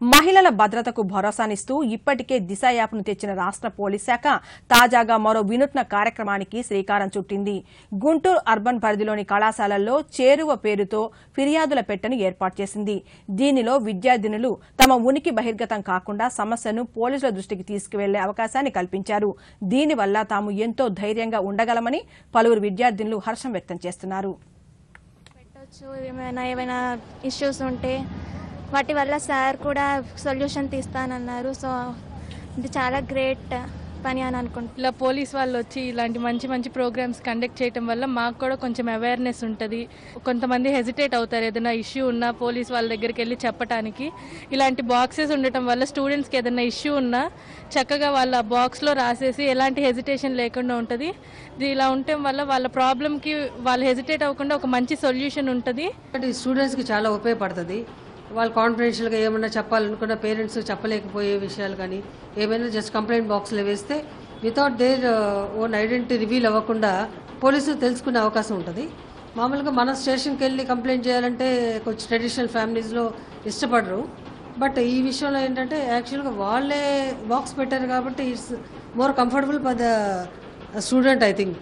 మహిళల భద్రతకు భరోసానిస్తూ ఇప్పటికే దిశ యాప్ను తెచ్చిన రాష్ట్ర పోలీస్ శాఖ తాజాగా మరో వినూత్న కార్యక్రమానికి శ్రీకారం చుట్టింది. గుంటూరు అర్బన్ పరిధిలోని కళాశాలల్లో చేరువ పేరుతో ఫిర్యాదుల పెట్టెను ఏర్పాటు చేసింది. దీనిలో విద్యార్థినులు తమ ఉనికి బహిర్గతం కాకుండా సమస్యను పోలీసుల దృష్టికి తీసుకువెళ్ళే అవకాశాన్ని కల్పించారు. దీనివల్ల తాము ఎంతో ధైర్యంగా ఉండగలమని పలువురు విద్యార్థినులు హర్షం వ్యక్తం చేస్తున్నారు. ఏమైనా ఏమైనా ఇష్యూస్ ఉంటే వాటి వల్ల సార్ కూడా సొల్యూషన్ తీస్తానన్నారు. సో ఇది చాలా గ్రేట్ పని అని అనుకుంటున్నాను ఇలా పోలీస్ వాళ్ళు వచ్చి ఇలాంటి మంచి మంచి ప్రోగ్రామ్స్ కండక్ట్ చేయడం వల్ల మాకు కూడా కొంచెం అవేర్నెస్ ఉంటుంది. కొంతమంది హెజిటేట్ అవుతారు ఏదైనా ఇష్యూ ఉన్నా పోలీస్ వాళ్ళ దగ్గరికి వెళ్ళి చెప్పడానికి ఇలాంటి బాక్సెస్ ఉండటం వల్ల స్టూడెంట్స్కి ఏదైనా ఇష్యూ ఉన్నా చక్కగా వాళ్ళ బాక్స్లో రాసేసి ఎలాంటి హెజిటేషన్ లేకుండా ఉంటుంది. ఇది ఇలా ఉండటం వల్ల వాళ్ళ ప్రాబ్లమ్కి వాళ్ళు హెజిటేట్ అవ్వకుండా ఒక మంచి సొల్యూషన్ ఉంటుంది. అంటే స్టూడెంట్స్కి చాలా ఉపయోగపడుతుంది. వాళ్ళు కాన్ఫిడెన్షియల్గా ఏమన్నా చెప్పాలనుకున్న పేరెంట్స్ చెప్పలేకపోయే విషయాలు కానీ ఏమైనా జస్ట్ కంప్లైంట్ బాక్స్లో వేస్తే without their own identity reveal అవ్వకుండా పోలీసులు తెలుసుకునే అవకాశం ఉంటుంది. మామూలుగా మన స్టేషన్కి వెళ్ళి కంప్లైంట్ చేయాలంటే కొంచెం ట్రెడిషనల్ ఫ్యామిలీస్లో ఇష్టపడరు. బట్ ఈ విషయంలో ఏంటంటే యాక్చువల్గా వాళ్ళే బాక్స్ పెట్టారు కాబట్టి it's more comfortable for the student I think